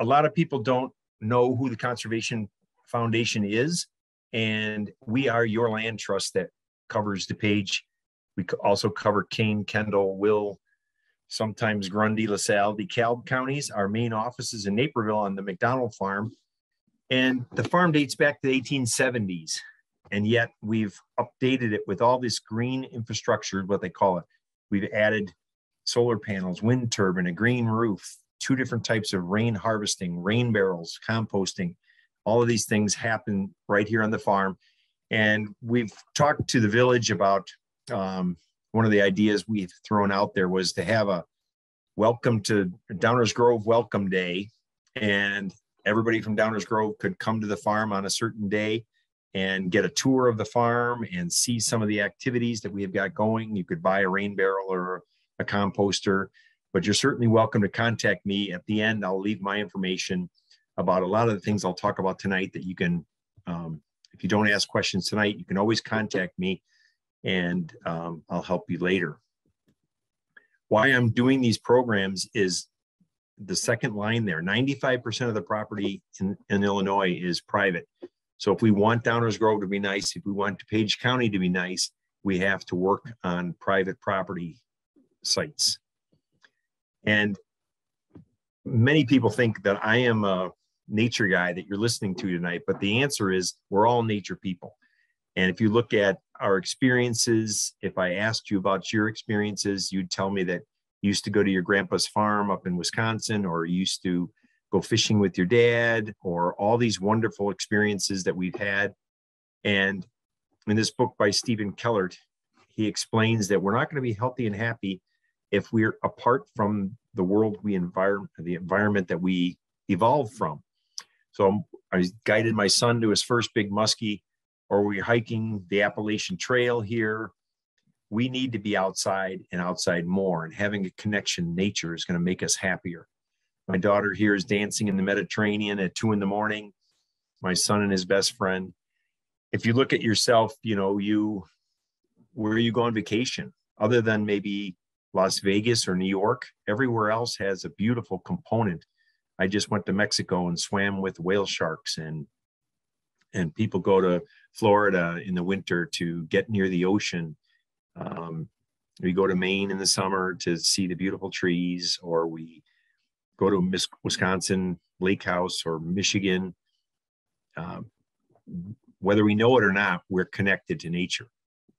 a lot of people don't know who the Conservation Foundation is, and we are your land trust that covers DuPage. We also cover Kane, Kendall, Will, sometimes Grundy, LaSalle, DeKalb counties. Our main office is in Naperville on the McDonald farm. And the farm dates back to the 1870s. And yet we've updated it with all this green infrastructure, what they call it. We've added solar panels, wind turbine, a green roof, two different types of rain harvesting, rain barrels, composting. All of these things happen right here on the farm. And we've talked to the village about um, one of the ideas we've thrown out there was to have a welcome to Downers Grove Welcome Day. And everybody from Downers Grove could come to the farm on a certain day and get a tour of the farm and see some of the activities that we have got going. You could buy a rain barrel or a composter, but you're certainly welcome to contact me. At the end, I'll leave my information about a lot of the things I'll talk about tonight that you can, um, if you don't ask questions tonight, you can always contact me and um, I'll help you later. Why I'm doing these programs is the second line there 95% of the property in, in Illinois is private. So if we want Downers Grove to be nice, if we want DuPage County to be nice, we have to work on private property sites. And many people think that I am a nature guy that you're listening to tonight, but the answer is we're all nature people. And if you look at our experiences, if I asked you about your experiences, you'd tell me that you used to go to your grandpa's farm up in Wisconsin, or used to go fishing with your dad, or all these wonderful experiences that we've had. And in this book by Stephen Kellert, he explains that we're not going to be healthy and happy if we're apart from the world we environment, the environment that we evolved from. So um, I guided my son to his first big muskie or we're hiking the Appalachian Trail here, we need to be outside and outside more. And having a connection nature is going to make us happier. My daughter here is dancing in the Mediterranean at two in the morning. My son and his best friend. If you look at yourself, you know, you where you go on vacation, other than maybe Las Vegas or New York, everywhere else has a beautiful component. I just went to Mexico and swam with whale sharks and and people go to Florida in the winter to get near the ocean. Um, we go to Maine in the summer to see the beautiful trees, or we go to Wisconsin Lake House or Michigan. Uh, whether we know it or not, we're connected to nature.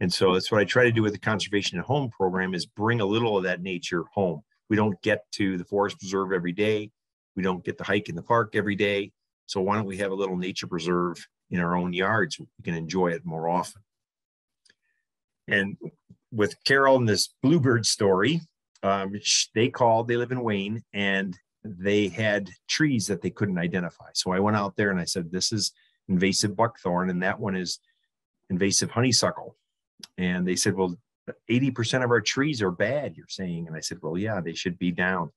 And so that's what I try to do with the Conservation at Home program is bring a little of that nature home. We don't get to the forest preserve every day. We don't get to hike in the park every day. So why don't we have a little nature preserve in our own yards, we can enjoy it more often. And with Carol and this bluebird story, um, they called, they live in Wayne, and they had trees that they couldn't identify. So I went out there and I said, This is invasive buckthorn, and that one is invasive honeysuckle. And they said, Well, 80% of our trees are bad, you're saying. And I said, Well, yeah, they should be down.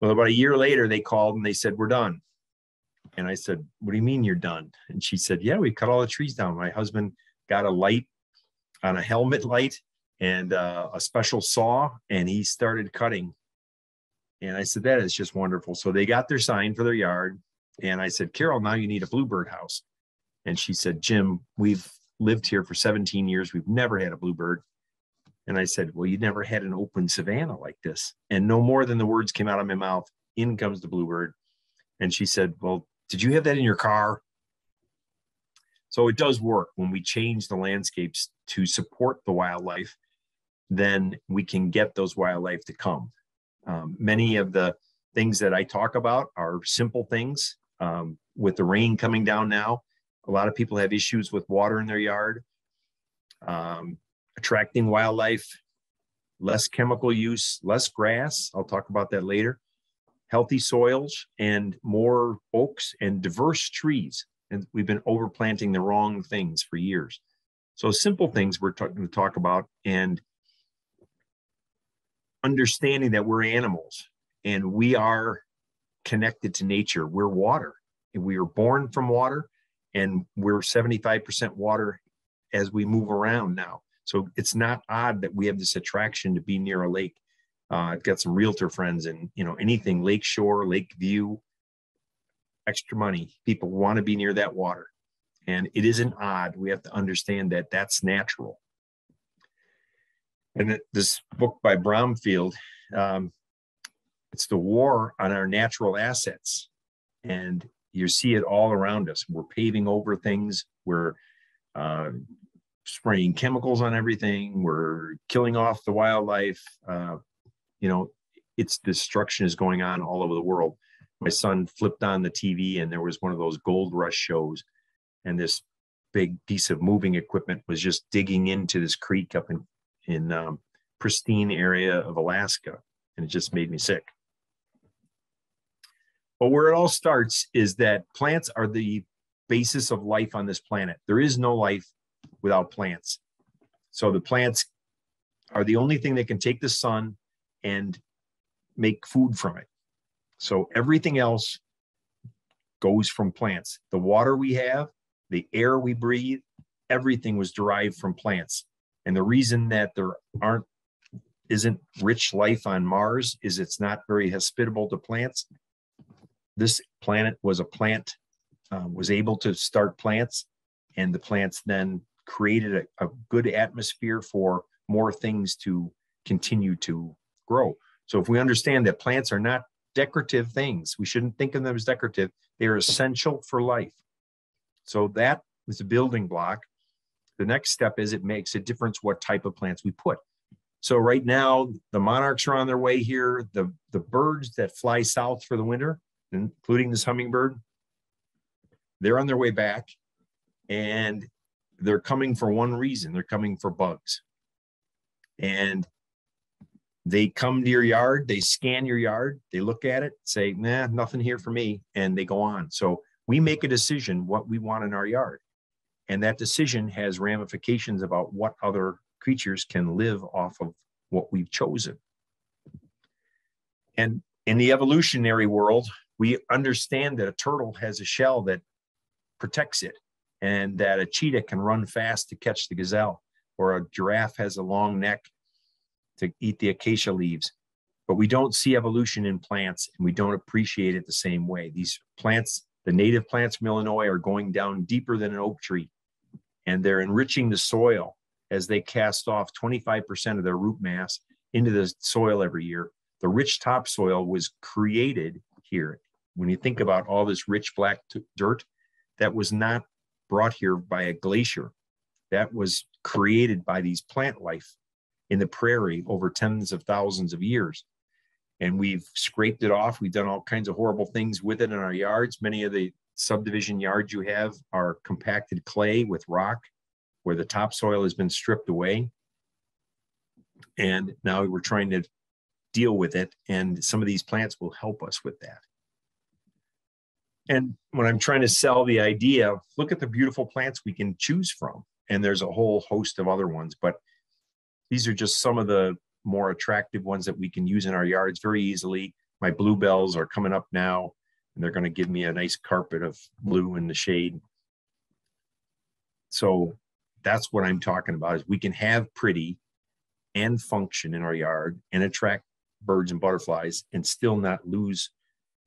Well, about a year later, they called and they said, We're done. And I said, What do you mean you're done? And she said, Yeah, we cut all the trees down. My husband got a light on a helmet light and uh, a special saw, and he started cutting. And I said, That is just wonderful. So they got their sign for their yard. And I said, Carol, now you need a bluebird house. And she said, Jim, we've lived here for 17 years. We've never had a bluebird. And I said, Well, you never had an open savanna like this. And no more than the words came out of my mouth, in comes the bluebird. And she said, Well, did you have that in your car? So it does work when we change the landscapes to support the wildlife, then we can get those wildlife to come. Um, many of the things that I talk about are simple things. Um, with the rain coming down now, a lot of people have issues with water in their yard, um, attracting wildlife, less chemical use, less grass. I'll talk about that later healthy soils and more oaks and diverse trees. And we've been overplanting the wrong things for years. So simple things we're going to talk about and understanding that we're animals and we are connected to nature. We're water and we are born from water and we're 75% water as we move around now. So it's not odd that we have this attraction to be near a lake uh, I've got some realtor friends and, you know, anything Lakeshore, Lake View, extra money. People want to be near that water. And it isn't odd. We have to understand that that's natural. And this book by Bromfield, um, it's the war on our natural assets. And you see it all around us. We're paving over things. We're uh, spraying chemicals on everything. We're killing off the wildlife. Uh, you know, its destruction is going on all over the world. My son flipped on the TV and there was one of those gold rush shows, and this big piece of moving equipment was just digging into this creek up in in um, pristine area of Alaska, and it just made me sick. But where it all starts is that plants are the basis of life on this planet. There is no life without plants. So the plants are the only thing that can take the sun and make food from it. So everything else goes from plants. The water we have, the air we breathe, everything was derived from plants. And the reason that there aren't isn't rich life on Mars is it's not very hospitable to plants this planet was a plant, um, was able to start plants, and the plants then created a, a good atmosphere for more things to continue to grow. So if we understand that plants are not decorative things, we shouldn't think of them as decorative. They are essential for life. So that is a building block. The next step is it makes a difference what type of plants we put. So right now, the monarchs are on their way here. The, the birds that fly south for the winter, including this hummingbird, they're on their way back and they're coming for one reason they're coming for bugs. And they come to your yard, they scan your yard, they look at it, say, nah, nothing here for me, and they go on. So we make a decision what we want in our yard. And that decision has ramifications about what other creatures can live off of what we've chosen. And in the evolutionary world, we understand that a turtle has a shell that protects it and that a cheetah can run fast to catch the gazelle or a giraffe has a long neck to eat the acacia leaves. But we don't see evolution in plants and we don't appreciate it the same way. These plants the native plants from illinois are going down deeper than an oak tree and they're enriching the soil as they cast off 25% of their root mass into the soil every year. The rich topsoil was created here when you think about all this rich black t- dirt, that was not brought here by a glacier. That was created by these plant life in the prairie over tens of thousands of years. And we've scraped it off. We've done all kinds of horrible things with it in our yards. Many of the subdivision yards you have are compacted clay with rock where the topsoil has been stripped away. And now we're trying to deal with it. And some of these plants will help us with that. And when I'm trying to sell the idea, look at the beautiful plants we can choose from. And there's a whole host of other ones, but these are just some of the more attractive ones that we can use in our yards very easily. My bluebells are coming up now, and they're going to give me a nice carpet of blue in the shade. So that's what I'm talking about is we can have pretty and function in our yard and attract birds and butterflies and still not lose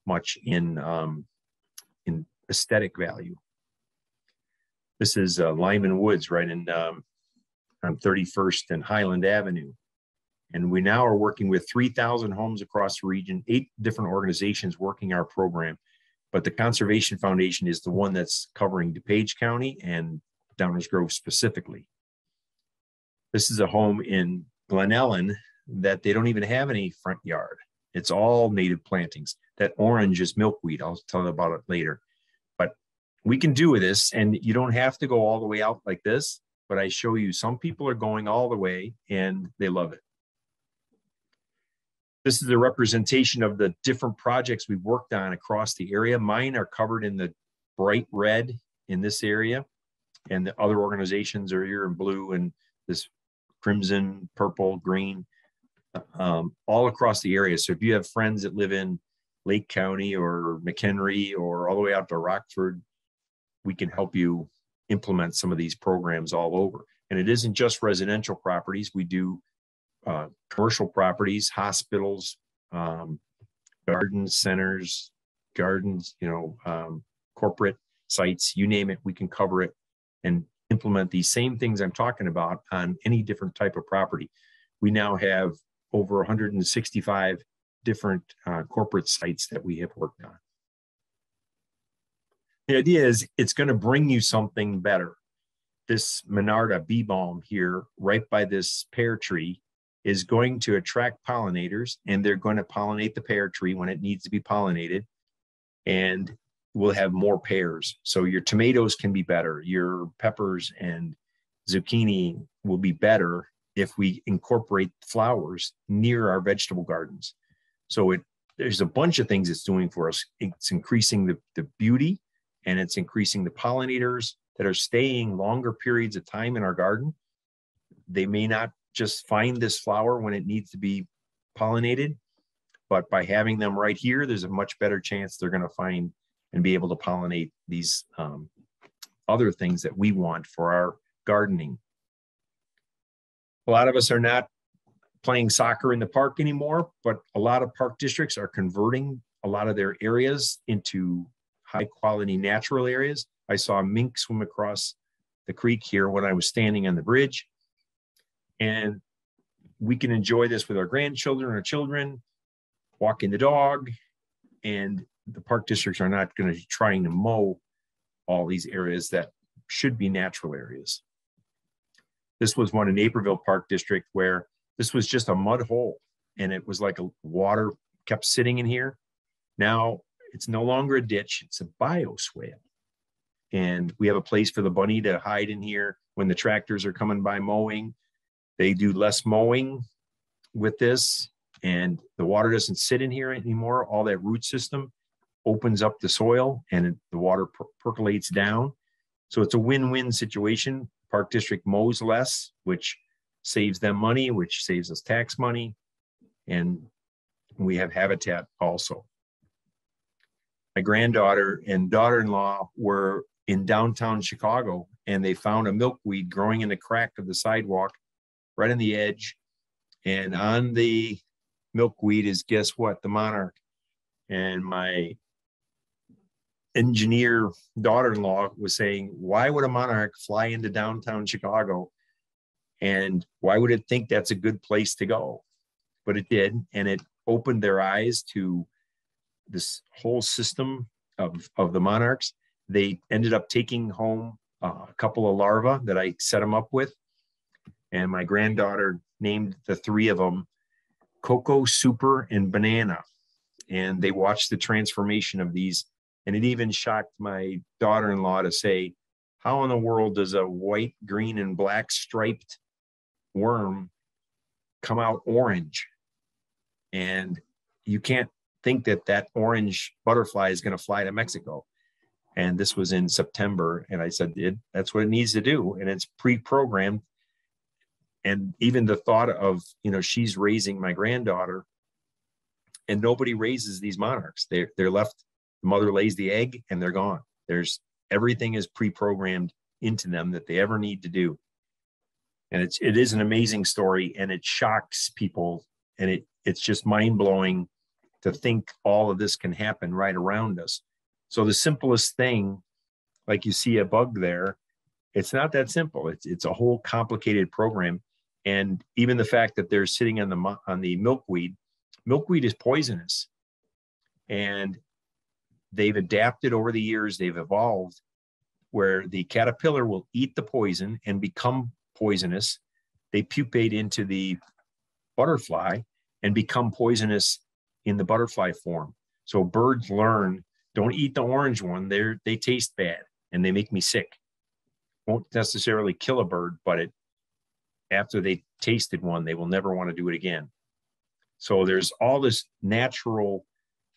much in um, aesthetic value. This is uh, Lyman Woods right in um, on 31st and Highland Avenue. And we now are working with 3,000 homes across the region, eight different organizations working our program. But the Conservation Foundation is the one that's covering DuPage County and Downers Grove specifically. This is a home in Glen Ellyn that they don't even have any front yard. It's all native plantings. That orange is milkweed. I'll tell you about it later. We can do with this, and you don't have to go all the way out like this. But I show you some people are going all the way and they love it. This is a representation of the different projects we've worked on across the area. Mine are covered in the bright red in this area, and the other organizations are here in blue and this crimson, purple, green um, all across the area. So if you have friends that live in Lake County or McHenry or all the way out to Rockford, we can help you implement some of these programs all over. And it isn't just residential properties. We do uh, commercial properties, hospitals, um, garden centers, gardens, you know, um, corporate sites, you name it, we can cover it and implement these same things I'm talking about on any different type of property. We now have over 165 different uh, corporate sites that we have worked on. The idea is it's going to bring you something better. This Monarda bee balm here, right by this pear tree, is going to attract pollinators and they're going to pollinate the pear tree when it needs to be pollinated. And we'll have more pears. So your tomatoes can be better. Your peppers and zucchini will be better if we incorporate flowers near our vegetable gardens. So it there's a bunch of things it's doing for us. It's increasing the, the beauty and it's increasing the pollinators that are staying longer periods of time in our garden. They may not just find this flower when it needs to be pollinated, but by having them right here, there's a much better chance they're going to find and be able to pollinate these um, other things that we want for our gardening. A lot of us are not playing soccer in the park anymore, but a lot of park districts are converting a lot of their areas into high quality natural areas. I saw a mink swim across the creek here when I was standing on the bridge. And we can enjoy this with our grandchildren or children, walking the dog, and the park districts are not going to be trying to mow all these areas that should be natural areas. This was one in Naperville Park District where this was just a mud hole and it was like a water kept sitting in here. Now it's no longer a ditch, it's a bioswale. And we have a place for the bunny to hide in here when the tractors are coming by mowing. They do less mowing with this and the water doesn't sit in here anymore. All that root system opens up the soil and the water per percolates down. So it's a win-win situation. Park District mows less, which saves them money, which saves us tax money. And we have habitat also. My granddaughter and daughter-in-law were in downtown Chicago and they found a milkweed growing in the crack of the sidewalk right on the edge. And on the milkweed is guess what? The monarch. And my engineer daughter-in-law was saying, why would a monarch fly into downtown Chicago? And why would it think that's a good place to go? But it did, and it opened their eyes to this whole system of, of the monarchs. They ended up taking home uh, a couple of larvae that I set them up with. And my granddaughter named the three of them Coco, Super, and Banana. And they watched the transformation of these and it even shocked my daughter in law to say, How in the world does a white, green, and black striped worm come out orange? And you can't think that that orange butterfly is going to fly to Mexico. And this was in September. And I said, it, That's what it needs to do. And it's pre programmed. And even the thought of, you know, she's raising my granddaughter and nobody raises these monarchs. They're, they're left the mother lays the egg and they're gone. There's everything is pre-programmed into them that they ever need to do. And it's it is an amazing story and it shocks people and it it's just mind-blowing to think all of this can happen right around us. So the simplest thing, like you see a bug there, it's not that simple. It's it's a whole complicated program. And even the fact that they're sitting on the on the milkweed, milkweed is poisonous. And they've adapted over the years, they've evolved where the caterpillar will eat the poison and become poisonous. They pupate into the butterfly and become poisonous in the butterfly form. So birds learn don't eat the orange one. They they taste bad and they make me sick. Won't necessarily kill a bird, but it after they tasted one, they will never want to do it again. So there's all this natural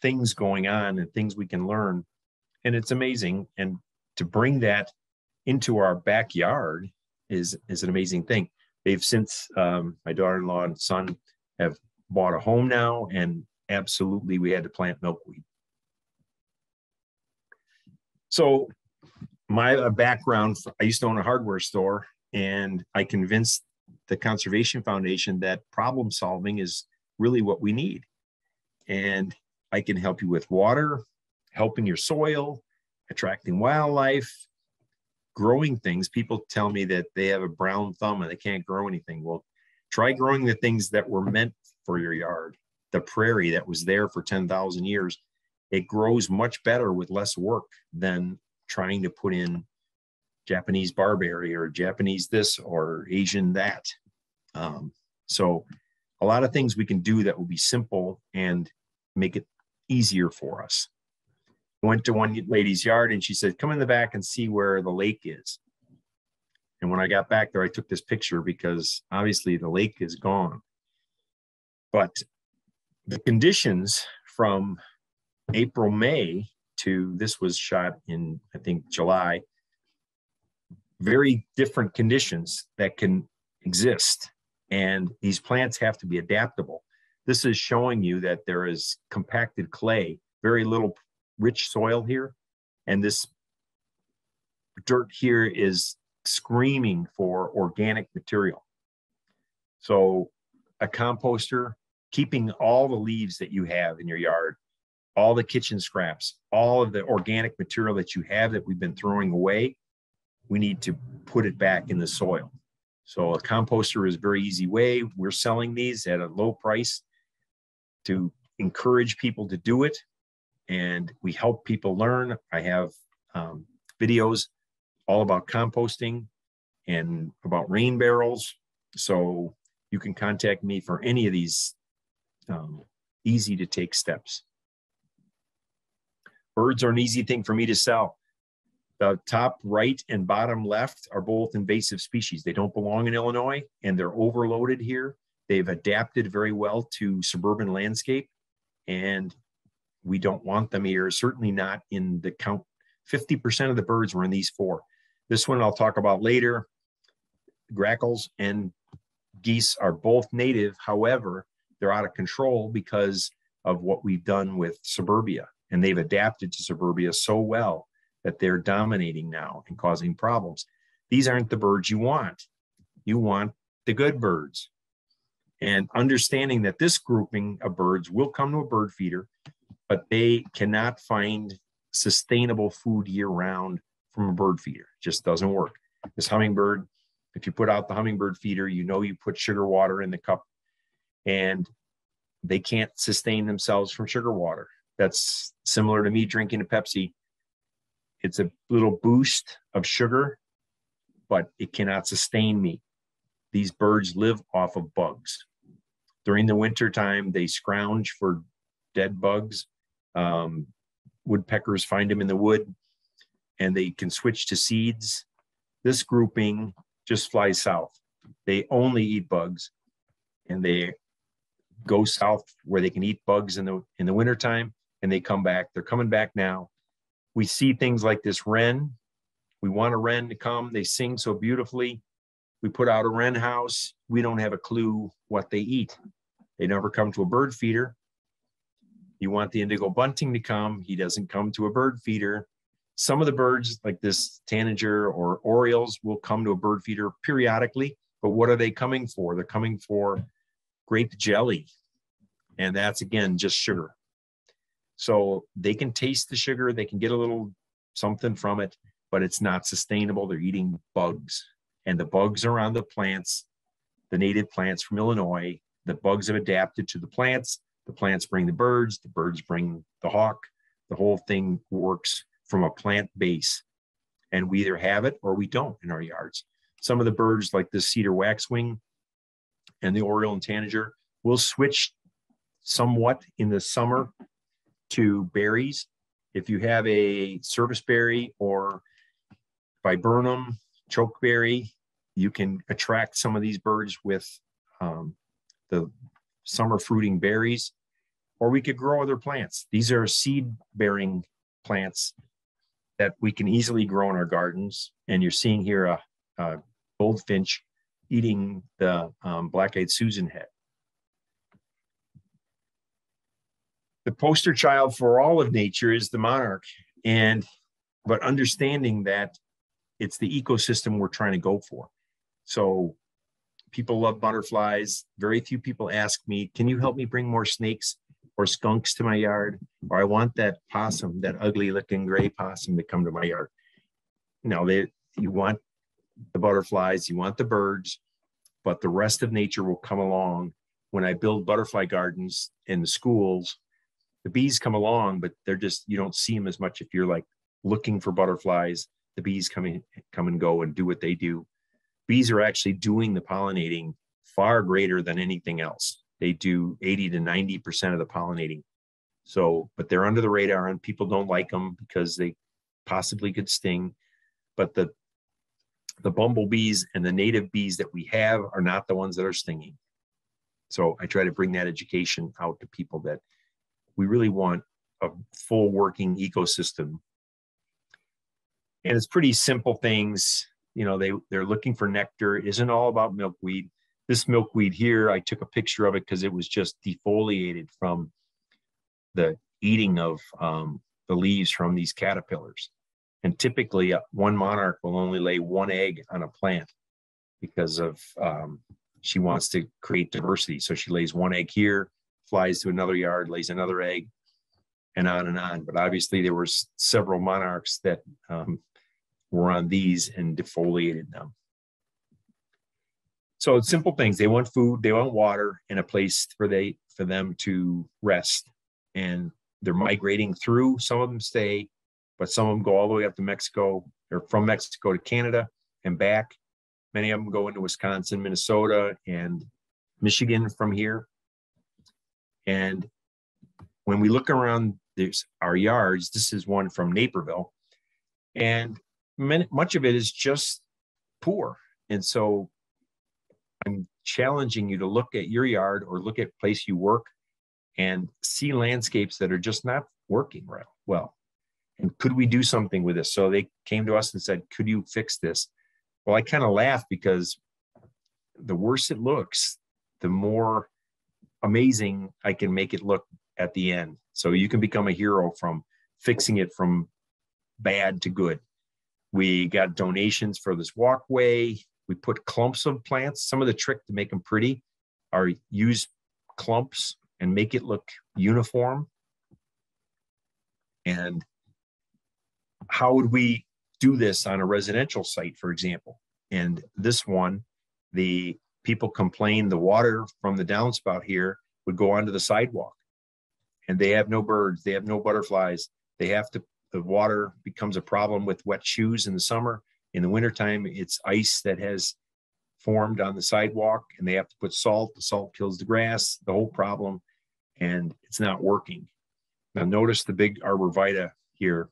things going on and things we can learn. And it's amazing. And to bring that into our backyard is, is an amazing thing. They've since, um, my daughter in law and son have bought a home now, and absolutely we had to plant milkweed. So, my uh, background I used to own a hardware store, and I convinced the Conservation Foundation that problem solving is really what we need. And I can help you with water. helping your soil, attracting wildlife, growing things. People tell me that they have a brown thumb and they can't grow anything. Well, try growing the things that were meant for your yard. The prairie that was there for 10,000 years, it grows much better with less work than trying to put in Japanese barberry or Japanese this or Asian that. Um, so, a lot of things we can do that will be simple and make it easier for us. Went to one lady's yard and she said, Come in the back and see where the lake is. And when I got back there, I took this picture because obviously the lake is gone. But the conditions from April, May to this was shot in, I think, July, very different conditions that can exist. And these plants have to be adaptable. This is showing you that there is compacted clay, very little rich soil here. And this dirt here is screaming for organic material. So a composter, keeping all the leaves that you have in your yard, all the kitchen scraps, all of the organic material that you have that we've been throwing away, we need to put it back in the soil. So a composter is a very easy way. We're selling these at a low price to encourage people to do it. And we help people learn. I have um, videos all about composting and about rain barrels. So you can contact me for any of these um, easy to take steps. Birds are an easy thing for me to sell. The top right and bottom left are both invasive species. They don't belong in Illinois and they're overloaded here. They've adapted very well to suburban landscape and we don't want them here, certainly not in the count. 50% of the birds were in these four. This one I'll talk about later. Grackles and geese are both native. However, they're out of control because of what we've done with suburbia. And they've adapted to suburbia so well that they're dominating now and causing problems. These aren't the birds you want. You want the good birds. And understanding that this grouping of birds will come to a bird feeder, but they cannot find sustainable food year round from a bird feeder. It just doesn't work. This hummingbird, if you put out the hummingbird feeder, you know you put sugar water in the cup and they can't sustain themselves from sugar water. That's similar to me drinking a Pepsi it's a little boost of sugar, but it cannot sustain me. These birds live off of bugs. During the winter time, they scrounge for dead bugs. Um, woodpeckers find them in the wood and they can switch to seeds. This grouping just flies south. They only eat bugs and they go south where they can eat bugs in the in the wintertime and they come back. They're coming back now we see things like this wren. We want a wren to come. They sing so beautifully. We put out a wren house. We don't have a clue what they eat. They never come to a bird feeder. You want the indigo bunting to come. He doesn't come to a bird feeder. Some of the birds, like this tanager or orioles, will come to a bird feeder periodically. But what are they coming for? They're coming for grape jelly. And that's again just sugar. So they can taste the sugar, they can get a little something from it, but it's not sustainable. They're eating bugs, and the bugs are on the plants, the native plants from Illinois. The bugs have adapted to the plants. The plants bring the birds, the birds bring the hawk. The whole thing works from a plant base. And we either have it or we don't in our yards. Some of the birds, like the cedar waxwing and the oriole and tanager, will switch somewhat in the summer to berries. If you have a serviceberry or viburnum, chokeberry, you can attract some of these birds with um, the summer fruiting berries, or we could grow other plants. These are seed bearing plants that we can easily grow in our gardens. And you're seeing here a, a goldfinch eating the um, black-eyed Susan head. the poster child for all of nature is the monarch and but understanding that it's the ecosystem we're trying to go for so people love butterflies very few people ask me can you help me bring more snakes or skunks to my yard, or I want that possum, that ugly looking gray possum to come to my yard. You know, they you want the butterflies, you want the birds, but the rest of nature will come along. When I build butterfly gardens in the schools, the bees come along, but they're just you don't see them as much if you're like looking for butterflies. The bees come in, come and go and do what they do. Bees are actually doing the pollinating far greater than anything else. They do 80 to 90% of the pollinating. So, but they're under the radar and people don't like them because they possibly could sting. But the the bumblebees and the native bees that we have are not the ones that are stinging. So I try to bring that education out to people that we really want a full working ecosystem. And it's pretty simple things. You know, they they're looking for nectar. It isn't all about milkweed. This milkweed here, I took a picture of it because it was just defoliated from the eating of um, the leaves from these caterpillars. And typically, uh, one monarch will only lay one egg on a plant because of um, she wants to create diversity. So she lays one egg here, flies to another yard, lays another egg, and on and on. But obviously, there were several monarchs that um, were on these and defoliated them. So simple things. They want food, they want water, and a place for they for them to rest. And they're migrating through. Some of them stay, but some of them go all the way up to Mexico or from Mexico to Canada and back. Many of them go into Wisconsin, Minnesota, and Michigan from here. And when we look around there's our yards, this is one from Naperville, and many, much of it is just poor. And so I'm challenging you to look at your yard or look at place you work and see landscapes that are just not working well and could we do something with this? So they came to us and said, could you fix this? Well, I kind of laughed because the worse it looks, the more amazing I can make it look at the end. So you can become a hero from fixing it from bad to good. We got donations for this walkway. We put clumps of plants. Some of the trick to make them pretty are use clumps and make it look uniform. And how would we do this on a residential site, for example? And this one, the people complain the water from the downspout here would go onto the sidewalk. And they have no birds, they have no butterflies. They have to, the water becomes a problem with wet shoes in the summer. In the wintertime, it's ice that has formed on the sidewalk and they have to put salt. The salt kills the grass, the whole problem, and it's not working. Now, notice the big arborvitae here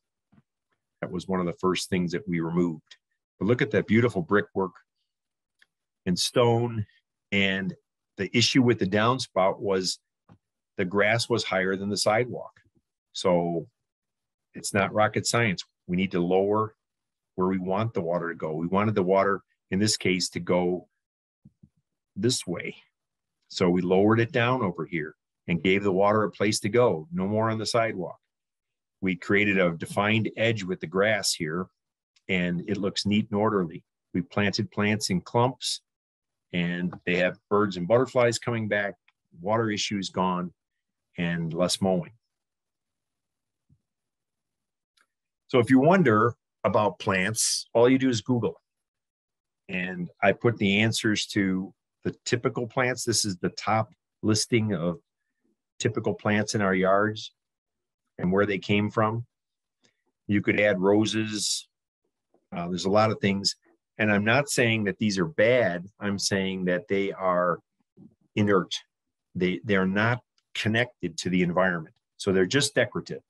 that was one of the first things that we removed. But look at that beautiful brickwork and stone. And the issue with the downspout was the grass was higher than the sidewalk. So it's not rocket science. We need to lower where we want the water to go. We wanted the water, in this case, to go this way. So we lowered it down over here and gave the water a place to go, no more on the sidewalk we created a defined edge with the grass here and it looks neat and orderly. We planted plants in clumps and they have birds and butterflies coming back, water issues gone, and less mowing. So if you wonder about plants, all you do is Google. And I put the answers to the typical plants. This is the top listing of typical plants in our yards and where they came from. You could add roses. Uh, there's a lot of things. And I'm not saying that these are bad. I'm saying that they are inert. They they're not connected to the environment. So they're just decorative.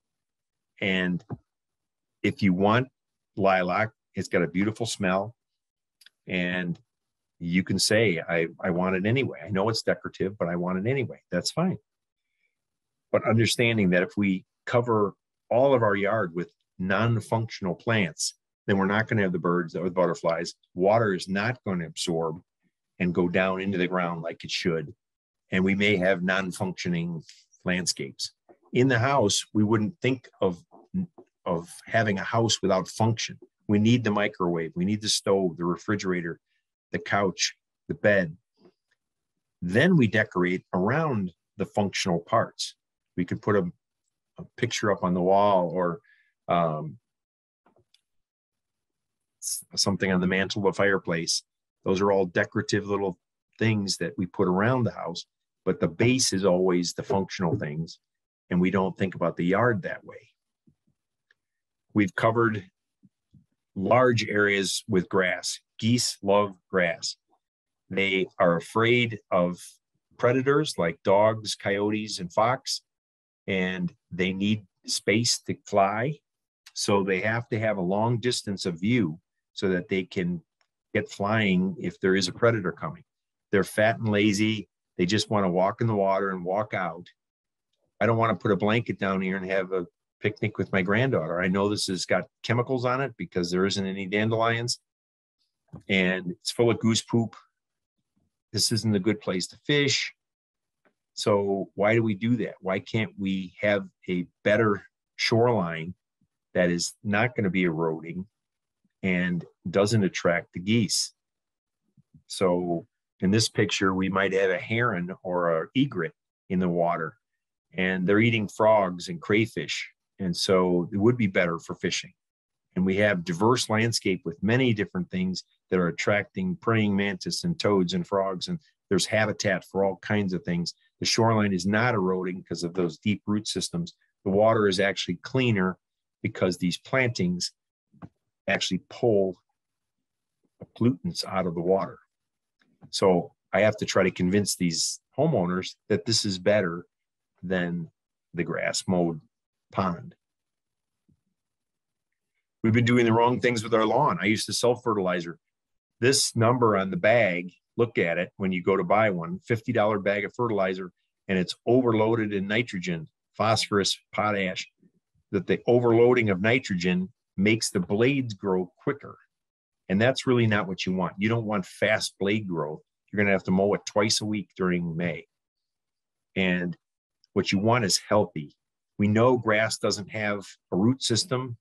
And if you want lilac, it's got a beautiful smell. And you can say, I, I want it anyway. I know it's decorative, but I want it anyway. That's fine. But understanding that if we cover all of our yard with non-functional plants, then we're not going to have the birds or the butterflies. Water is not going to absorb and go down into the ground like it should. And we may have non-functioning landscapes. In the house, we wouldn't think of, of having a house without function. We need the microwave, we need the stove, the refrigerator, the couch, the bed. Then we decorate around the functional parts We could put a, picture up on the wall or um, something on the mantle of a fireplace. Those are all decorative little things that we put around the house, but the base is always the functional things. And we don't think about the yard that way. We've covered large areas with grass. Geese love grass. They are afraid of predators like dogs, coyotes, and fox, and they need space to fly. So they have to have a long distance of view so that they can get flying if there is a predator coming. They're fat and lazy. They just want to walk in the water and walk out. I don't want to put a blanket down here and have a picnic with my granddaughter. I know this has got chemicals on it because there isn't any dandelions and it's full of goose poop. This isn't a good place to fish. So, why do we do that? Why can't we have a better shoreline that is not going to be eroding and doesn't attract the geese? So, in this picture, we might have a heron or an egret in the water, and they're eating frogs and crayfish. And so it would be better for fishing. And we have diverse landscape with many different things that are attracting praying mantis and toads and frogs. And there's habitat for all kinds of things. The shoreline is not eroding because of those deep root systems. The water is actually cleaner because these plantings actually pull pollutants out of the water. So I have to try to convince these homeowners that this is better than the grass mowed pond. We've been doing the wrong things with our lawn. I used to sell fertilizer. This number on the bag, look at it when you go to buy one $50 bag of fertilizer, and it's overloaded in nitrogen, phosphorus, potash. That the overloading of nitrogen makes the blades grow quicker. And that's really not what you want. You don't want fast blade growth. You're going to have to mow it twice a week during May. And what you want is healthy. We know grass doesn't have a root system.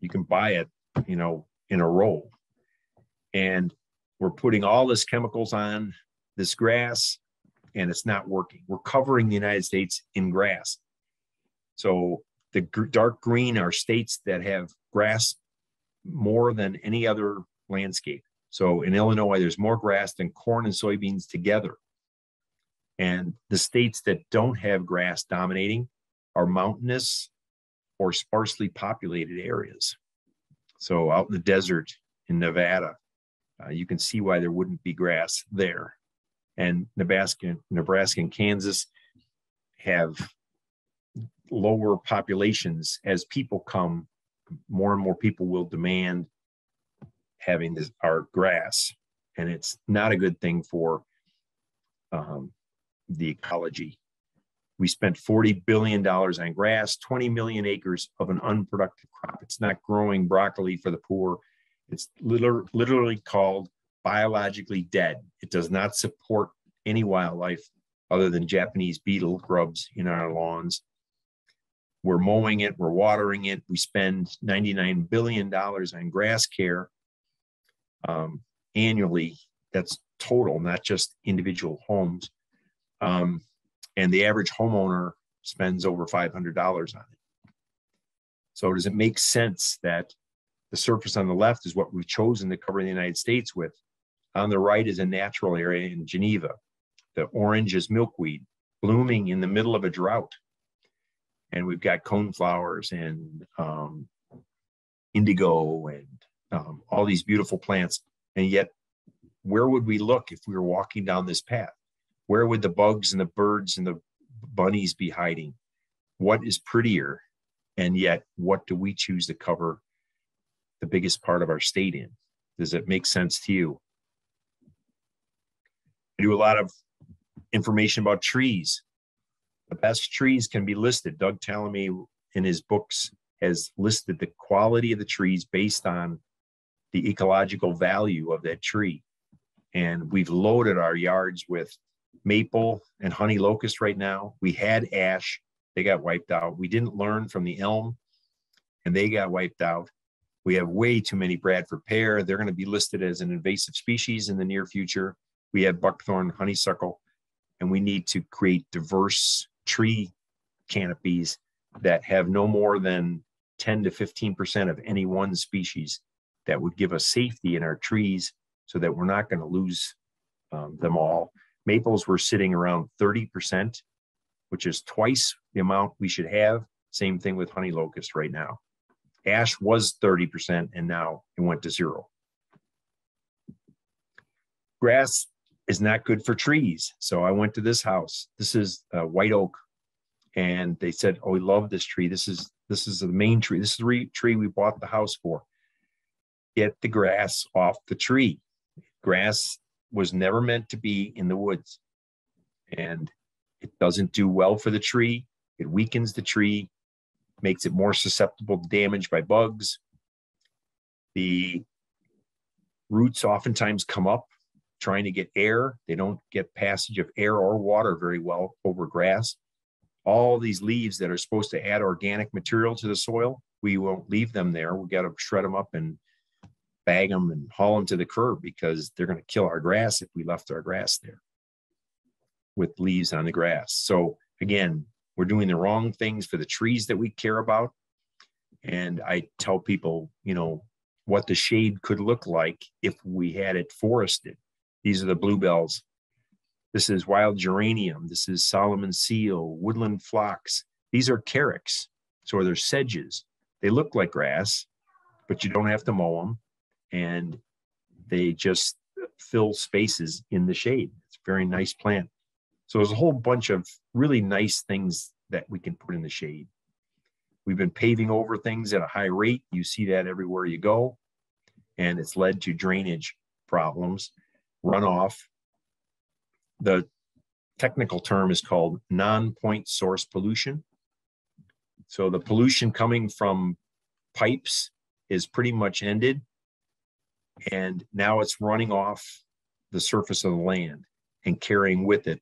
You can buy it, you know, in a roll. And we're putting all this chemicals on this grass and it's not working. We're covering the United States in grass. So the gr- dark green are states that have grass more than any other landscape. So in Illinois, there's more grass than corn and soybeans together. And the states that don't have grass dominating are mountainous or sparsely populated areas. So out in the desert in Nevada, uh, you can see why there wouldn't be grass there. And Nebraska, Nebraska and Kansas have lower populations as people come. More and more people will demand having this our grass. And it's not a good thing for um, the ecology. We spent 40 billion dollars on grass 20 million acres of an unproductive crop. It's not growing broccoli for the poor it's literally, literally called biologically dead it does not support any wildlife other than japanese beetle grubs in our lawns we're mowing it, we're watering it. We spend $99 billion on grass care um, annually. That's total, not just individual homes. Um, and the average homeowner spends over $500 on it. So, does it make sense that the surface on the left is what we've chosen to cover the United States with? On the right is a natural area in Geneva. The orange is milkweed blooming in the middle of a drought and we've got coneflowers and um, indigo and um, all these beautiful plants. And yet, where would we look if we were walking down this path? Where would the bugs and the birds and the bunnies be hiding? What is prettier? And yet, what do we choose to cover the biggest part of our state in? Does it make sense to you? I do a lot of information about trees the best trees can be listed. Doug Tallamy in his books has listed the quality of the trees based on the ecological value of that tree. And we've loaded our yards with maple and honey locust right now. We had ash, they got wiped out. We didn't learn from the elm and they got wiped out. We have way too many Bradford pear. They're going to be listed as an invasive species in the near future. We have buckthorn honeysuckle, and we need to create diverse tree canopies that have no more than 10 to 15% of any one species that would give us safety in our trees so that we're not going to lose um, them all. Maples were sitting around 30%, which is twice the amount we should have. Same thing with honey locust right now. Ash was 30% and now it went to zero. Grass is not good for trees. So I went to this house. This is a white oak. And they said, Oh, we love this tree. This is this is the main tree. This is the tree we bought the house for. Get the grass off the tree. Grass was never meant to be in the woods. And it doesn't do well for the tree. It weakens the tree, makes it more susceptible to damage by bugs. The roots oftentimes come up trying to get air. They don't get passage of air or water very well over grass. All these leaves that are supposed to add organic material to the soil, we won't leave them there. We got to shred them up and bag them and haul them to the curb because they're going to kill our grass if we left our grass there with leaves on the grass. So again, we're doing the wrong things for the trees that we care about. And I tell people, you know, what the shade could look like if we had it forested. These are the bluebells. This is wild geranium. This is Solomon seal, woodland phlox. These are carex. So they're sedges. They look like grass, but you don't have to mow them. And they just fill spaces in the shade. It's a very nice plant. So there's a whole bunch of really nice things that we can put in the shade. We've been paving over things at a high rate. You see that everywhere you go. And it's led to drainage problems runoff. The technical term is called non-point source pollution. So the pollution coming from pipes is pretty much ended. And now it's running off the surface of the land and carrying with it,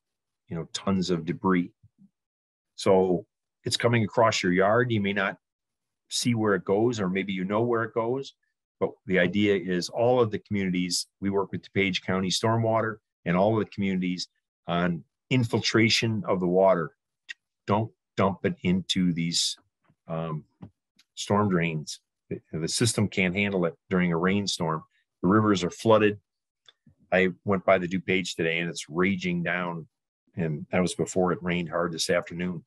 you know, tons of debris. So it's coming across your yard. You may not see where it goes, or maybe you know where it goes, but the idea is all of the communities, we work with DuPage County Stormwater and all of the communities on infiltration of the water. Don't dump it into these um, storm drains. The, the system can't handle it during a rainstorm. The rivers are flooded. I went by the DuPage today and it's raging down. And that was before it rained hard this afternoon.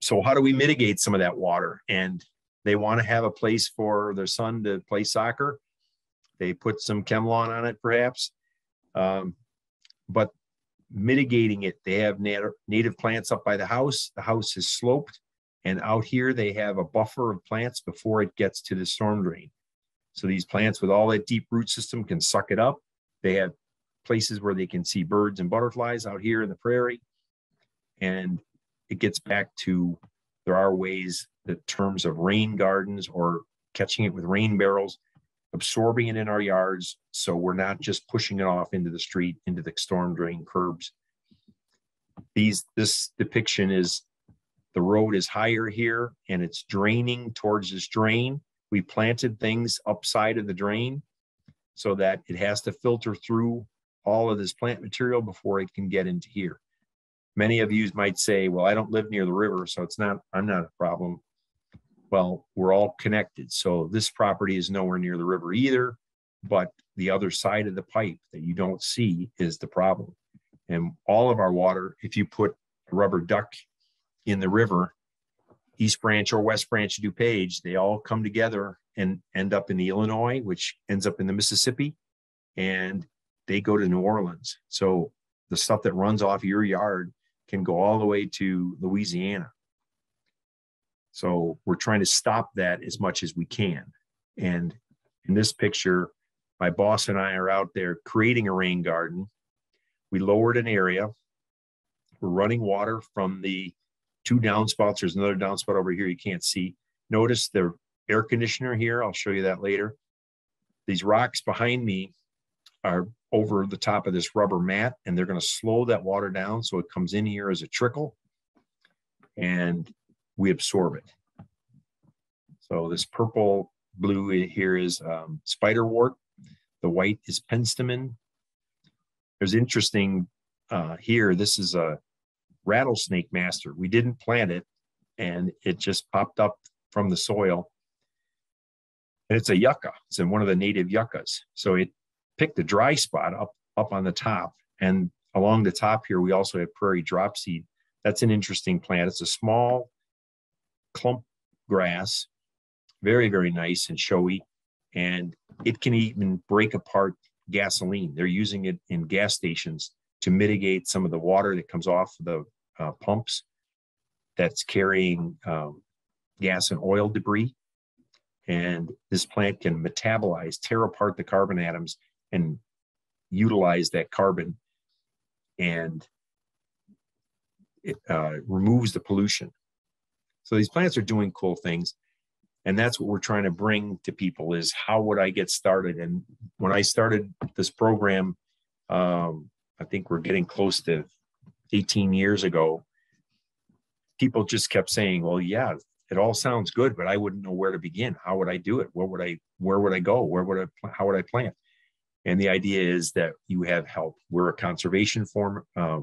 So, how do we mitigate some of that water? And they want to have a place for their son to play soccer. They put some ChemLawn on it, perhaps. Um, but mitigating it, they have native, native plants up by the house. The house is sloped. And out here, they have a buffer of plants before it gets to the storm drain. So these plants with all that deep root system can suck it up. They have places where they can see birds and butterflies out here in the prairie. And it gets back to there are ways the terms of rain gardens or catching it with rain barrels, absorbing it in our yards. So we're not just pushing it off into the street, into the storm drain curbs. These, this depiction is the road is higher here and it's draining towards this drain. We planted things upside of the drain so that it has to filter through all of this plant material before it can get into here. Many of you might say, well, I don't live near the river, so it's not, I'm not a problem. Well, we're all connected. So this property is nowhere near the river either, but the other side of the pipe that you don't see is the problem. And all of our water, if you put a rubber duck in the river, East Branch or West Branch DuPage, they all come together and end up in the Illinois, which ends up in the Mississippi, and they go to New Orleans. So the stuff that runs off your yard can go all the way to Louisiana. So we're trying to stop that as much as we can. And in this picture, my boss and I are out there creating a rain garden. We lowered an area. We're running water from the two downspouts. There's another downspout over here you can't see. Notice the air conditioner here. I'll show you that later. These rocks behind me are over the top of this rubber mat and they're going to slow that water down so it comes in here as a trickle. And we absorb it. So this purple blue here is um, spiderwort. The white is penstemon. There's interesting uh, here. This is a rattlesnake master. We didn't plant it, and it just popped up from the soil. And it's a yucca. It's in one of the native yuccas. So it picked the dry spot up up on the top, and along the top here we also have prairie dropseed. That's an interesting plant. It's a small clump grass, very very nice and showy, and it can even break apart gasoline. They're using it in gas stations to mitigate some of the water that comes off the uh, pumps that's carrying um, gas and oil debris. And this plant can metabolize, tear apart the carbon atoms, and utilize that carbon and it uh, removes the pollution. So these plants are doing cool things. And that's what we're trying to bring to people is how would I get started? And when I started this program, um, I think we're getting close to 18 years ago, people just kept saying, well, yeah, it all sounds good, but I wouldn't know where to begin. How would I do it? Where would I, where would I go? Where would I, how would I plant? And the idea is that you have help. We're a conservation form uh,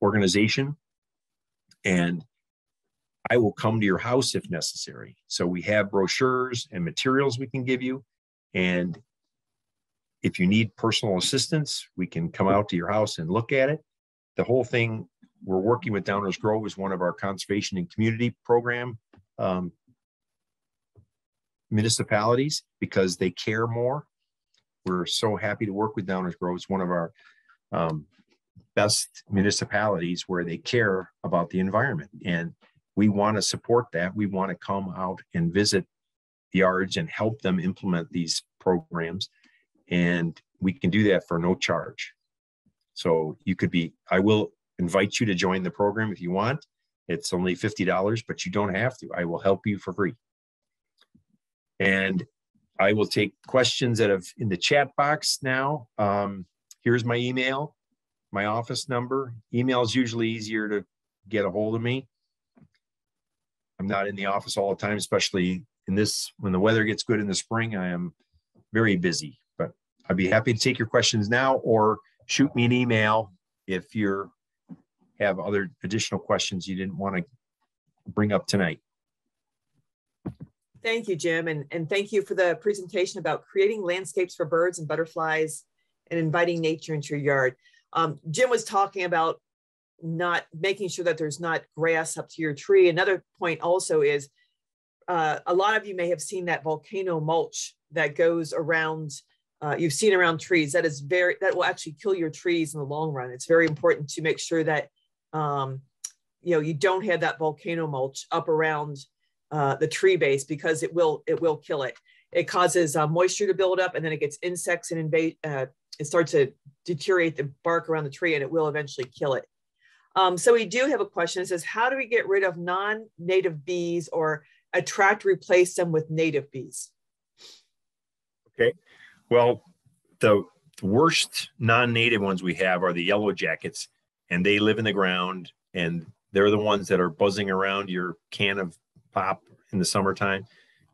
organization, and I will come to your house if necessary. So we have brochures and materials we can give you. And if you need personal assistance, we can come out to your house and look at it. The whole thing, we're working with Downers Grove is one of our conservation and community program um, municipalities because they care more. We're so happy to work with Downers Grove. It's one of our um, best municipalities where they care about the environment. And we want to support that. We want to come out and visit the yards and help them implement these programs and we can do that for no charge. So you could be, I will invite you to join the program if you want. It's only $50, but you don't have to. I will help you for free. And I will take questions that have in the chat box now. Um, here's my email, my office number. Email is usually easier to get a hold of me. I'm not in the office all the time, especially in this, when the weather gets good in the spring, I am very busy. But I'd be happy to take your questions now or shoot me an email if you have other additional questions you didn't want to bring up tonight. Thank you, Jim. And, and thank you for the presentation about creating landscapes for birds and butterflies and inviting nature into your yard. Um, Jim was talking about not making sure that there's not grass up to your tree. Another point also is uh, a lot of you may have seen that volcano mulch that goes around uh, you've seen around trees that is very that will actually kill your trees in the long run it's very important to make sure that um, you know you don't have that volcano mulch up around uh, the tree base because it will it will kill it. It causes uh, moisture to build up and then it gets insects and invade uh, it starts to deteriorate the bark around the tree and it will eventually kill it. Um, so we do have a question. It says how do we get rid of non-native bees or attract replace them with native bees? Okay. Well, the worst non-native ones we have are the yellow jackets, and they live in the ground, and they're the ones that are buzzing around your can of pop in the summertime.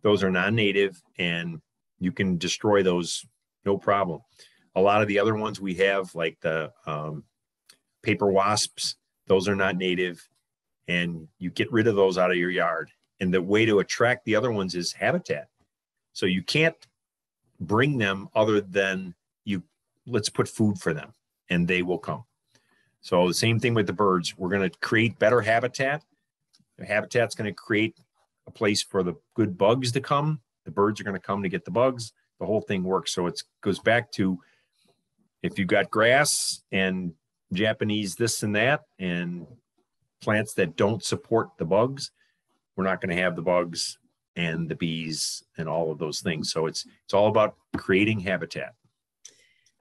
Those are non-native, and you can destroy those no problem. A lot of the other ones we have, like the um, paper wasps, those are not native, and you get rid of those out of your yard. And the way to attract the other ones is habitat. So you can't bring them other than you let's put food for them and they will come so the same thing with the birds we're going to create better habitat habitat's going to create a place for the good bugs to come the birds are going to come to get the bugs the whole thing works so it goes back to if you've got grass and japanese this and that and plants that don't support the bugs we're not going to have the bugs and the bees and all of those things. So it's it's all about creating habitat.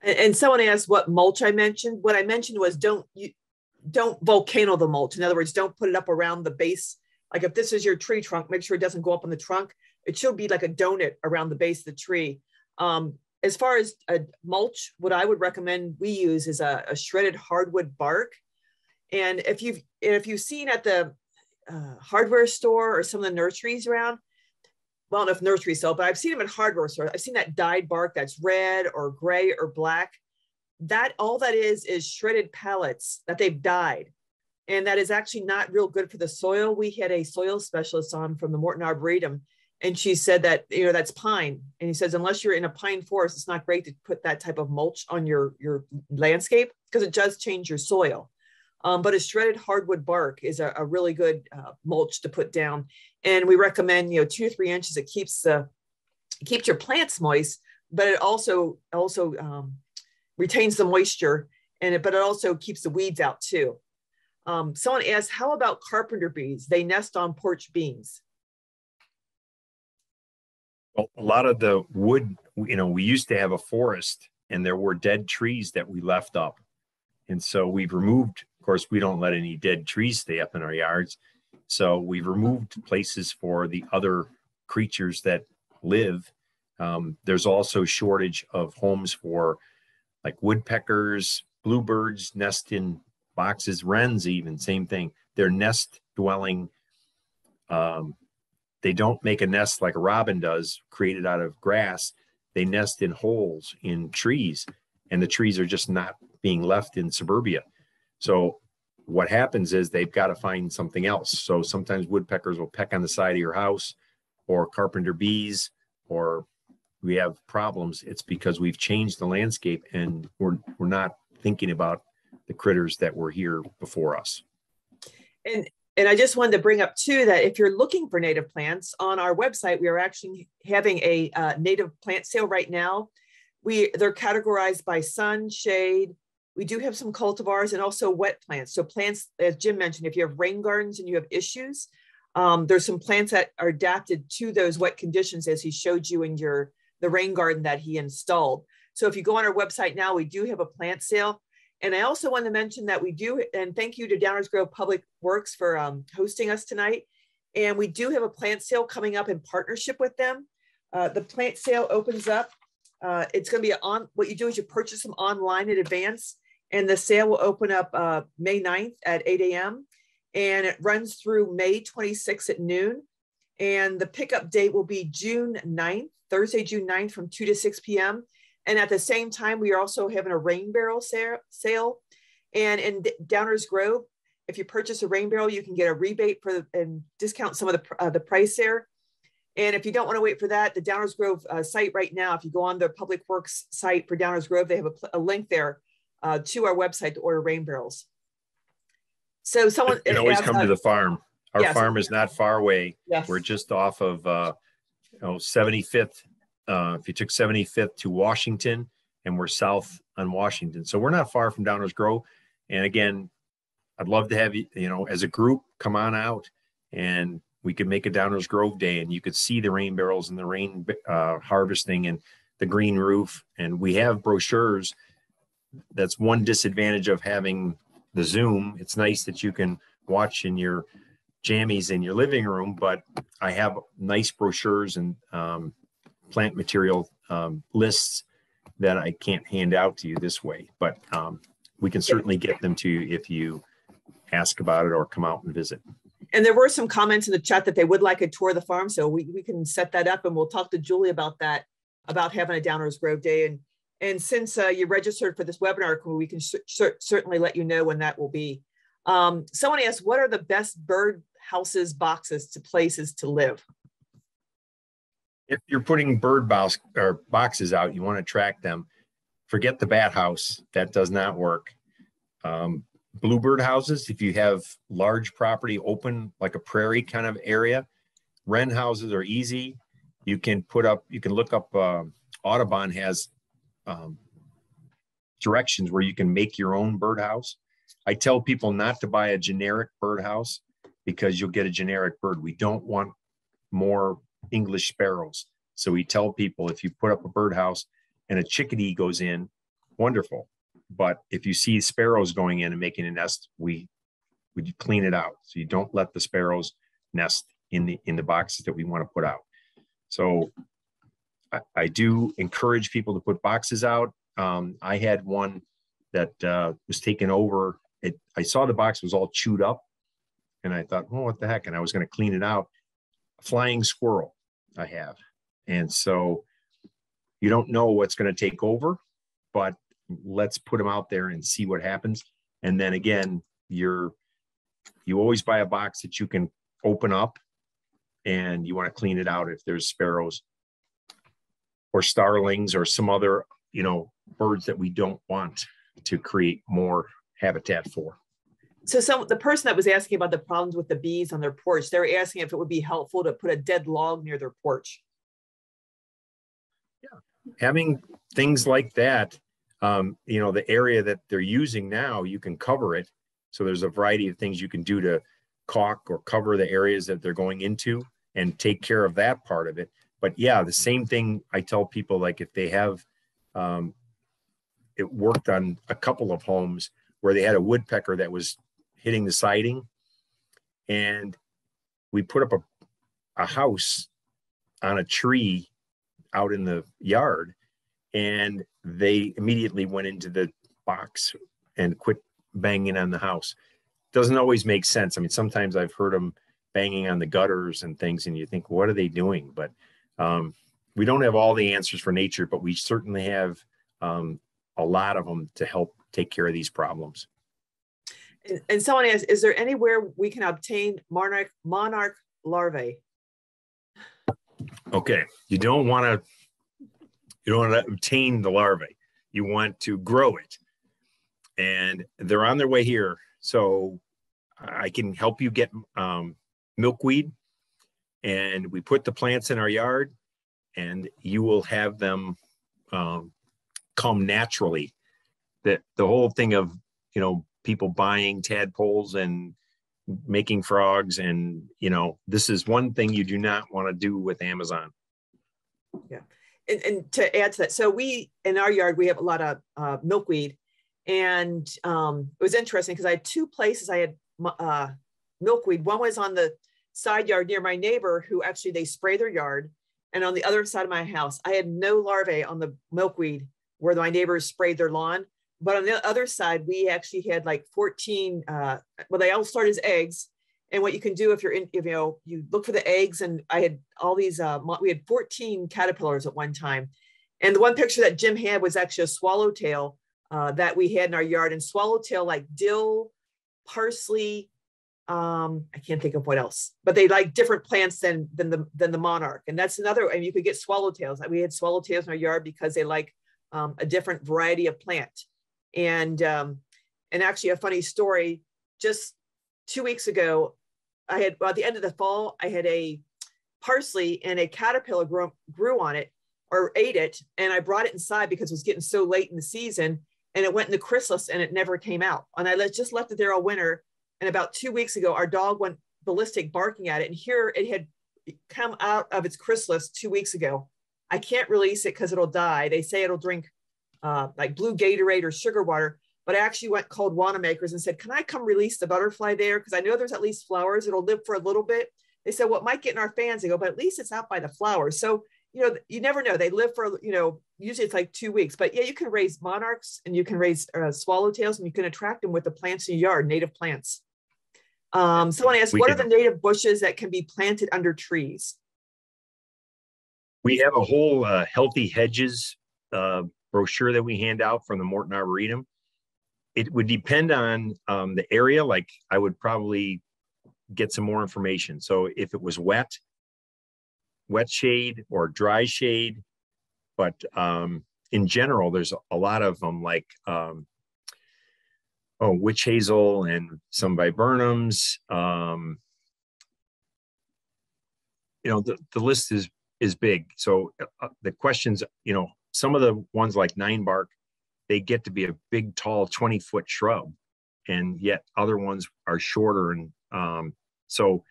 And, and someone asked what mulch I mentioned. What I mentioned was don't you don't volcano the mulch. In other words, don't put it up around the base. Like if this is your tree trunk, make sure it doesn't go up on the trunk. It should be like a donut around the base of the tree. Um, as far as a mulch, what I would recommend we use is a, a shredded hardwood bark. And if you've if you've seen at the uh, hardware store or some of the nurseries around, well, enough nursery sell, but I've seen them in hardware stores. I've seen that dyed bark that's red or gray or black. That all that is is shredded pellets that they've dyed. and that is actually not real good for the soil. We had a soil specialist on from the Morton Arboretum, and she said that you know that's pine, and he says unless you're in a pine forest, it's not great to put that type of mulch on your your landscape because it does change your soil. Um, but a shredded hardwood bark is a, a really good uh, mulch to put down, and we recommend you know two or three inches. It keeps the keeps your plants moist, but it also also um, retains the moisture, and it but it also keeps the weeds out too. Um, someone asked, how about carpenter bees? They nest on porch beams. Well, a lot of the wood, you know, we used to have a forest and there were dead trees that we left up. And so we've removed, of course, we don't let any dead trees stay up in our yards. So we've removed places for the other creatures that live. Um, there's also shortage of homes for like woodpeckers, bluebirds nest in boxes, wrens even same thing. They're nest dwelling. Um, they don't make a nest like a robin does, created out of grass. They nest in holes in trees, and the trees are just not being left in suburbia. So what happens is they've got to find something else. So sometimes woodpeckers will peck on the side of your house, or carpenter bees, or we have problems. It's because we've changed the landscape and we're we're not thinking about the critters that were here before us. And and I just wanted to bring up too that if you're looking for native plants on our website, we are actually having a uh, native plant sale right now. We they're categorized by sun, shade. We do have some cultivars and also wet plants. So plants, as Jim mentioned, if you have rain gardens and you have issues, um, there's some plants that are adapted to those wet conditions, as he showed you in your the rain garden that he installed. So if you go on our website now, we do have a plant sale. And I also want to mention that we do, and thank you to Downers Grove Public Works for um, hosting us tonight. And we do have a plant sale coming up in partnership with them. Uh, the plant sale opens up. Uh, it's going to be on, what you do is you purchase them online in advance, and the sale will open up uh, May 9th at 8 a.m. And it runs through May 26th at noon. And the pickup date will be June 9th, Thursday, June 9th from 2 to 6 p.m. And at the same time, we are also having a rain barrel sale. And in Downers Grove, if you purchase a rain barrel, you can get a rebate for and discount some of the, uh, the price there. And if you don't want to wait for that, the Downers Grove uh, site right now, if you go on the Public Works site for Downers Grove, they have a, a link there uh, to our website to order rain barrels. So someone can always come to the farm. Our farm is not far away. Yes. We're just off of uh, know, 75th uh, if you took 75th to Washington, and we're south on Washington. So we're not far from Downers Grove. And again, I'd love to have you, you know, as a group, come on out and we could make a Downers Grove day and you could see the rain barrels and the rain uh, harvesting and the green roof. And we have brochures. That's one disadvantage of having the Zoom. It's nice that you can watch in your jammies in your living room, but I have nice brochures and um, plant material um, lists that I can't hand out to you this way, but um, we can certainly get them to you if you ask about it or come out and visit. And there were some comments in the chat that they would like a tour of the farm, so we, we can set that up and we'll talk to Julie about that, about having a Downers Grove Day. And and since uh, you registered for this webinar, we can certainly let you know when that will be. Um, someone asked, what are the best bird houses, boxes to places to live? if you're putting bird box or boxes out, you want to track them. Forget the bat house. That does not work. Um, bluebird houses, if you have large property open, like a prairie kind of area, wren houses are easy. You can put up, you can look up, uh, Audubon has um, directions where you can make your own birdhouse. I tell people not to buy a generic birdhouse because you'll get a generic bird. We don't want more English sparrows. So we tell people if you put up a birdhouse and a chickadee goes in, wonderful. But if you see sparrows going in and making a nest, we would clean it out. So you don't let the sparrows nest in the in the boxes that we want to put out. So I, I do encourage people to put boxes out. Um, I had one that uh, was taken over. It, I saw the box was all chewed up, and I thought, well, what the heck? And I was going to clean it out. flying squirrel I have. And so you don't know what's going to take over, but let's put them out there and see what happens. And then again, you're you always buy a box that you can open up and you want to clean it out if there's sparrows or starlings or some other, you know, birds that we don't want to create more habitat for. So some the person that was asking about the problems with the bees on their porch, they were asking if it would be helpful to put a dead log near their porch. Yeah, having things like that, um, you know, the area that they're using now, you can cover it. So there's a variety of things you can do to caulk or cover the areas that they're going into and take care of that part of it. But yeah, the same thing I tell people like if they have um, it worked on a couple of homes where they had a woodpecker that was hitting the siding. And we put up a, a house on a tree out in the yard. And they immediately went into the box and quit banging on the house. Doesn't always make sense. I mean sometimes i've heard them banging on the gutters and things and you think what are they doing? But um, we don't have all the answers for nature but we certainly have um, a lot of them to help take care of these problems. And, someone asks, is there anywhere we can obtain monarch monarch larvae? Okay, you don't want to you don't want to obtain the larvae. You want to grow it, and they're on their way here. So I can help you get um, milkweed, and we put the plants in our yard, and you will have them um, come naturally. That the whole thing of you know people buying tadpoles and making frogs and you know this is one thing you do not want to do with Amazon. Yeah, and, and to add to that, so we in our yard we have a lot of uh, milkweed, and um, it was interesting because I had two places I had uh, milkweed. One was on the side yard near my neighbor who actually they spray their yard and on the other side of my house i had no larvae on the milkweed where my neighbors sprayed their lawn. But on the other side, we actually had like 14, uh, well, they all start as eggs. And what you can do if you're in, if you know, you look for the eggs and I had all these, uh, we had 14 caterpillars at one time. And the one picture that Jim had was actually a swallowtail uh, that we had in our yard and swallowtail like dill, parsley, um i can't think of what else but they like different plants than than the than the monarch and that's another and you could get swallowtails we had swallowtails in our yard because they like um, a different variety of plant. And um, and actually a funny story, just two weeks ago, I had well, at the end of the fall, I had a parsley and a caterpillar grew, grew on it or ate it. And I brought it inside because it was getting so late in the season and it went in the chrysalis and it never came out. And I just left it there all winter. And about two weeks ago, our dog went ballistic barking at it. And here it had come out of its chrysalis two weeks ago. I can't release it because it'll die. They say it'll drink uh, like blue Gatorade or sugar water. But I actually went called Wanamakers and said, can I come release the butterfly there? Because I know there's at least flowers. It'll live for a little bit. They said, well, it might get in our fans. They go, but at least it's out by the flowers. So, you know, you never know. They live for, you know, usually it's like two weeks. But yeah, you can raise monarchs and you can raise uh, swallowtails and you can attract them with the plants in your yard, native plants. Um, someone asked, we what can, are the native bushes that can be planted under trees? We have a whole uh, healthy hedges uh, brochure that we hand out from the Morton Arboretum. It would depend on um, the area. Like I would probably get some more information. So if it was wet, wet shade or dry shade, but um, in general, there's a lot of them like um, oh, witch hazel and some viburnums. Um, you know, the, the list is is big. So uh, the questions, you know, some of the ones like nine bark, they get to be a big, tall, 20 foot shrub. And yet other ones are shorter. And um, so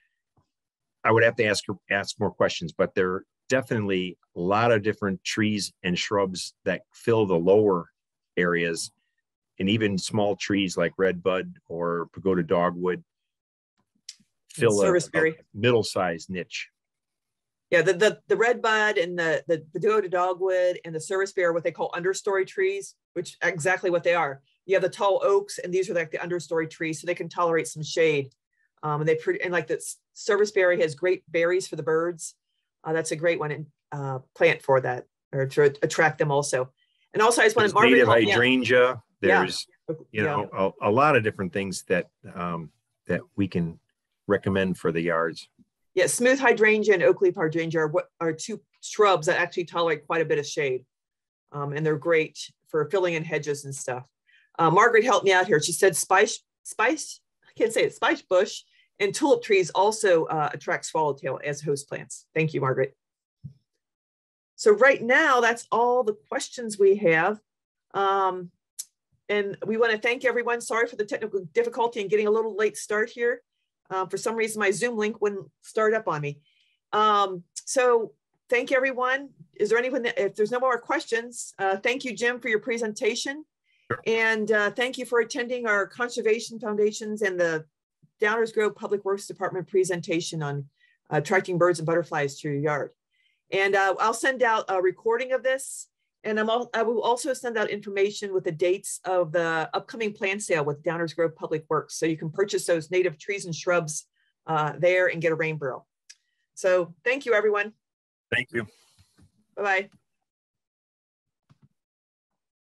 I would have to ask ask more questions, but there are definitely a lot of different trees and shrubs that fill the lower areas and even small trees like redbud or pagoda dogwood fill a, a middle-sized niche yeah, the, the, the red bud and the, the pagoda dogwood and the service berry, what they call understory trees, which exactly what they are. You have the tall oaks and these are like the understory trees, so they can tolerate some shade. Um, and they and like the service berry has great berries for the birds. Uh, that's a great one and uh, plant for that or to attract them also. And also I just want to native hydrangea. There's yeah. you know yeah. a, a, lot of different things that um, that we can recommend for the yards. Yeah, smooth hydrangea and Oak leaf hydrangea are, what, are two shrubs that actually tolerate quite a bit of shade. Um, and they're great for filling in hedges and stuff. Uh, Margaret helped me out here. She said spice, spice, I can't say it, spice bush and tulip trees also uh, attract swallowtail as host plants. Thank you, Margaret. So right now, that's all the questions we have. Um, and we want to thank everyone. Sorry for the technical difficulty and getting a little late start here. Uh, for some reason, my Zoom link wouldn't start up on me. Um, so thank you, everyone. Is there anyone, that, if there's no more questions, uh, thank you, Jim, for your presentation. Sure. And uh, thank you for attending our Conservation Foundations and the Downers Grove Public Works Department presentation on uh, attracting birds and butterflies to your yard. And uh, I'll send out a recording of this. And I'm all, I will also send out information with the dates of the upcoming plant sale with Downers Grove Public Works. So you can purchase those native trees and shrubs uh, there and get a rain barrel. So thank you, everyone. Thank you. Bye-bye.